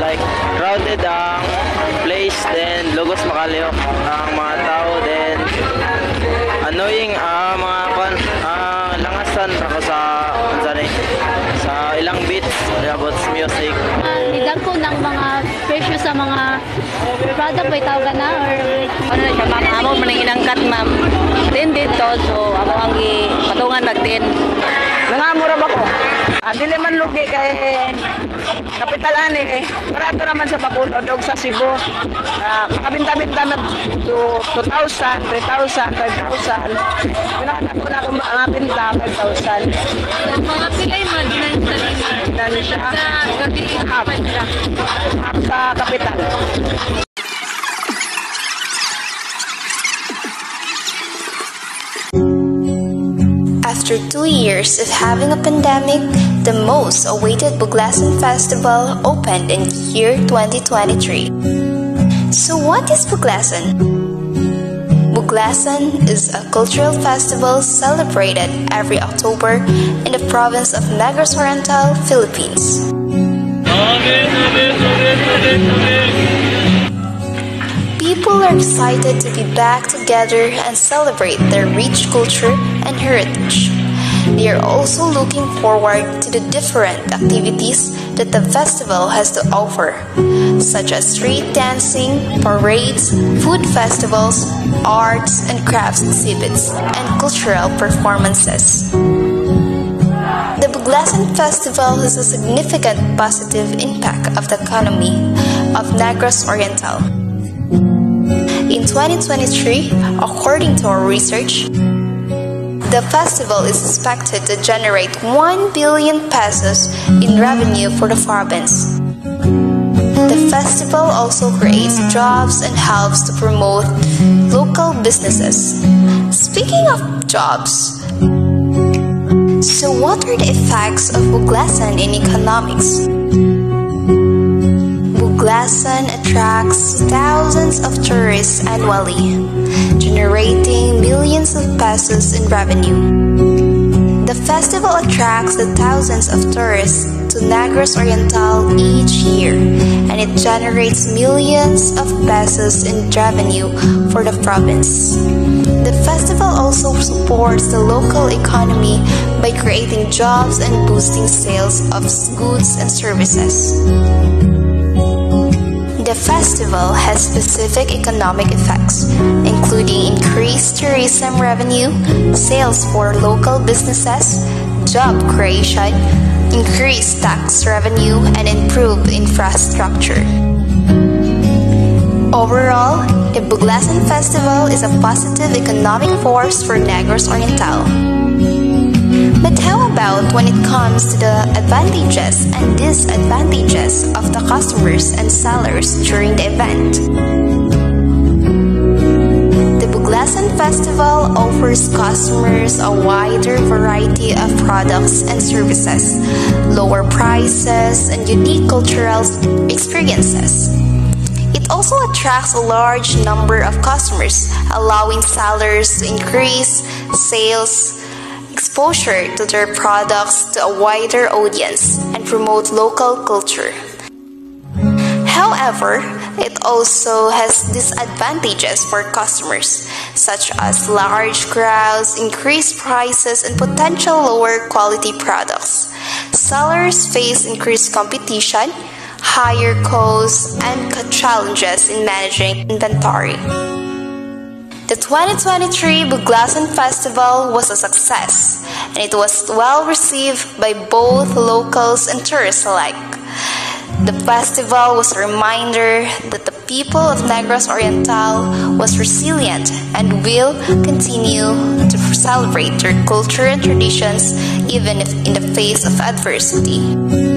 like crowded ang place then lugos makaliw ang mga music Nidang ko ng mga presyo sa mga product ba tawagan na or Ano na siya, ma'am? Amo man ang inangkat, ma'am. 10 dito, so amo ang gi patungan mag 10. Nangamura ba ko? Ah, dili man lugi kay kapital ani eh. Barato naman sa Bacolod og sa Cebu. Ah, kabinta-binta na to 2,000, 3,000, 5,000. Pinaka ko na kung mga binta 5,000. mga pilay sa. After two years of having a pandemic, the most awaited Buglasan Festival opened in year 2023. So what is Buglasan? Buglasan is a cultural festival celebrated every October in the province of Negros Oriental, Philippines. People are excited to be back together and celebrate their rich culture and heritage. They are also looking forward to the different activities that the festival has to offer, such as street dancing, parades, food festivals, arts and crafts exhibits, and cultural performances. The Buglasan Festival has a significant positive impact of the economy of Negros Oriental. In 2023, according to our research, the festival is expected to generate 1 billion pesos in revenue for the province. The festival also creates jobs and helps to promote local businesses. Speaking of jobs, so what are the effects of Buglasan in economics? Buglasan attracts thousands of tourists annually, generating millions of pesos in revenue. The festival attracts the thousands of tourists to Negros Oriental each year, and it generates millions of pesos in revenue for the province. The festival also supports the local economy by creating jobs and boosting sales of goods and services. The festival has specific economic effects, including increased tourism revenue, sales for local businesses, job creation, increased tax revenue, and improved infrastructure. Overall, the Buglasan Festival is a positive economic force for Negros Oriental. When it comes to the advantages and disadvantages of the customers and sellers during the event? The Buglasan Festival offers customers a wider variety of products and services, lower prices, and unique cultural experiences. It also attracts a large number of customers, allowing sellers to increase sales, exposure to their products to a wider audience, and promote local culture. However, it also has disadvantages for customers, such as large crowds, increased prices, and potential lower quality products. Sellers face increased competition, higher costs, and challenges in managing inventory. The 2023 Buglasan Festival was a success, and it was well received by both locals and tourists alike. The festival was a reminder that the people of Negros Oriental was resilient and will continue to celebrate their culture and traditions even if in the face of adversity.